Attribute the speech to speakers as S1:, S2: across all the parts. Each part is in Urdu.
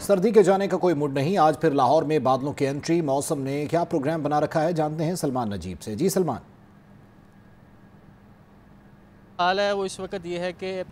S1: سردی کے جانے کا کوئی مڈ نہیں، آج پھر لاہور میں بادلوں کی انٹری موسم نے کیا پروگرام بنا رکھا ہے؟ جانتے ہیں سلمان نجیب سے۔ جی سلمان۔
S2: حال ہے، وہ اس وقت یہ ہے کہ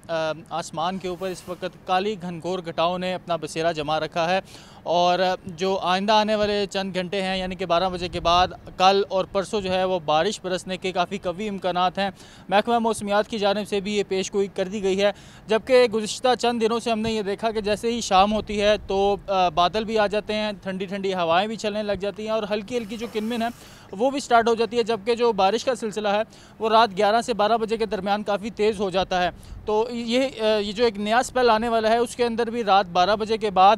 S2: آسمان کے اوپر اس وقت کالی گھنگور گھٹاؤں نے اپنا بسیرا جما رکھا ہے۔ اور جو آئندہ آنے والے چند گھنٹے ہیں یعنی کہ بارہ بجے کے بعد کل اور پرسوں جو ہے، وہ بارش برسنے کے کافی قوی امکانات ہیں۔ محکمہ موسمیات کی جانب سے بھی یہ پیش گوئی کر دی گئی ہے۔ جبکہ گزشتہ چند دنوں سے ہم نے یہ دیکھا کہ جیسے ہی شام ہوتی ہے تو بادل بھی آ جاتے ہیں، ٹھنڈی ٹھنڈی ہوائیں بھی چلنے لگ جاتی ہیں اور ہلکی ہلکی جو کنمن ہے وہ بھی سٹارٹ ہو جاتی ہے۔ جبکہ جو بارش کا سلسلہ ہے، وہ رات گیارہ سے بارہ بجے کے درمیان کافی کافی تیز ہو جاتا ہے۔ تو یہ یہ جو ایک نیا سپیل آنے والا ہے، اس کے اندر بھی رات بارہ بجے کے بعد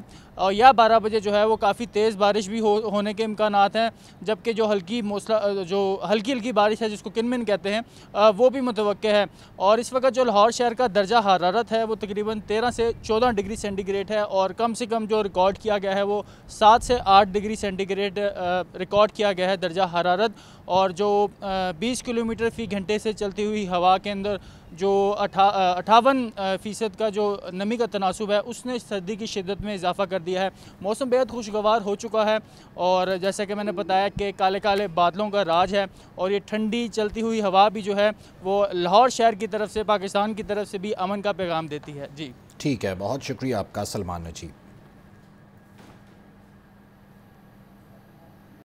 S2: یا بارہ بجے جو ہے، وہ کافی تیز بارش بھی ہونے کے امکانات ہیں۔ جبکہ جو ہلکی موسلا، جو ہلکی ہلکی بارش ہے، جس کو کنمن کہتے ہیں وہ بھی متوقع ہے۔ اور اس وقت جو لاہور شہر کا درجہ حرارت ہے، وہ تقریباً تیرہ سے چودہ ڈگری سینٹی گریڈ ہے۔ اور کم سے کم جو ریکارڈ کیا گیا ہے، وہ سات سے آٹھ ڈگری سینٹی گریڈ ریکارڈ کیا گیا ہے درجہ حرارت۔ اور جو بیس کلومیٹر فی گھنٹے سے چلتی ہوئی ہوا کے اندر جو اٹھاون فیصد کا جو نمی کا تناسب ہے، اس نے سردی کی شدت میں اضافہ کر دیا ہے۔ موسم بہت خوشگوار ہو چکا ہے اور جیسا کہ میں نے بتایا کہ کالے کالے بادلوں کا راج ہے اور یہ ٹھنڈی چلتی ہوئی ہوا بھی جو ہے، وہ لاہور شہر کی طرف سے، پاکستان کی طرف سے بھی امن کا پیغام دیتی ہے۔ جی۔
S1: ٹھیک ہے، بہت شکریہ آپ کا، سلمان نجیب۔